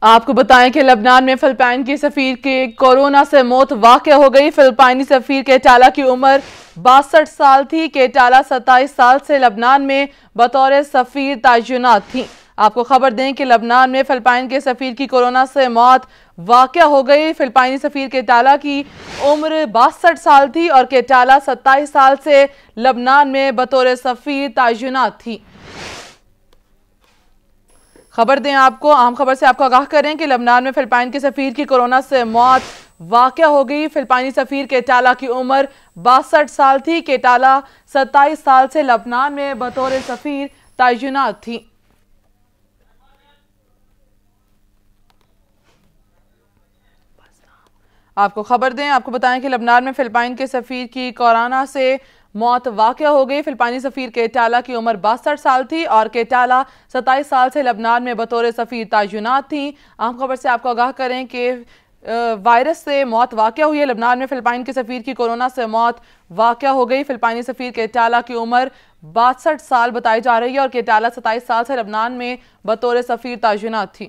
آپ کو بتائیں کہ لبنان میں فلپائن کی سفیر کی کورونا سے موت واقع ہو گئی۔ فلپائنی سفیر کیٹالا کی عمر باسٹھ سال تھی۔ کیٹالا ستائیس سال سے لبنان میں بطور سفیر تعینات تھی آپ کو خبر دیں کہ لبنان میں فلپائن کے سفیر کی کورونا سے موت واقع ہو گئی۔ فلپائنی سفیر کیٹالا کی عمر باسٹھ سال تھی اور کیٹالا ستائیس سال سے لبنان میں بطور سفیر تعینات تھی خبر دیں آپ کو عام خبر سے آپ کو آگاہ کریں کہ لبنان میں فلپائن کے سفیر کی کورونا سے موت واقع ہو گئی۔ فلپائنی سفیر کیٹالا کی عمر باسٹھ سال تھی۔ کیٹالا ستائیس سال سے لبنان میں بطور سفیر تعینات تھی آپ کو خبر دیں، آپ کو بتائیں کہ لبنان میں فلپائن کے سفیر کی کورونا سے موت واقع ہو گئی۔ فلپائنی سفیر کیٹالا کی عمر باسٹھ سال تھی اور کیٹالا ستائیس سال سے لبنان میں بطور سفیر تعینات تھی اہم خبر سے آپ کو آگاہ کریں کہ وائرس سے موت واقع ہوئی ہے۔ لبنان میں فلپائن کے سفیر کی کورونا سے موت واقع ہو گئی۔ فلپائنی سفیر کیٹالا کی عمر باسٹھ سال بتائی جا رہی ہے اور کیٹالا ستائیس سال سے لبنان میں بطور سفیر تعینات تھی